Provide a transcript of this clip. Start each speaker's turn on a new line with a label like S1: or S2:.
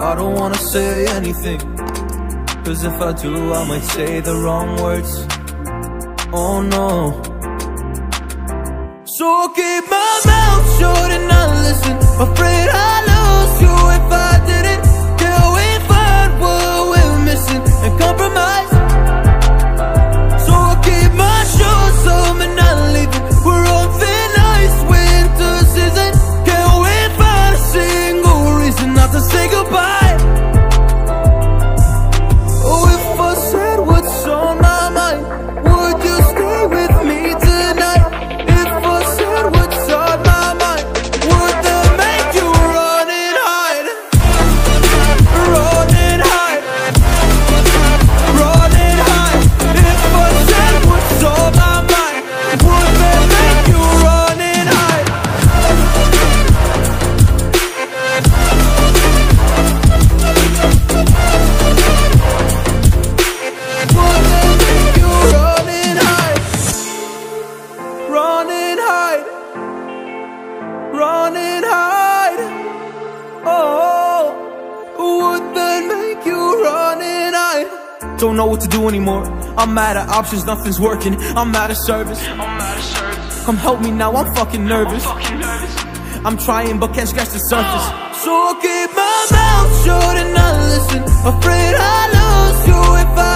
S1: I don't wanna say anything Cause if I do, I might say the wrong words. Oh no. So I'll keep my mouth shut and not listen That make you run and hide? Don't know what to do anymore I'm out of options, nothing's working I'm out of service. Come help me now, I'm fucking nervous. I'm trying but can't scratch the surface So I'll keep my mouth shut and not listen Afraid I lose you if I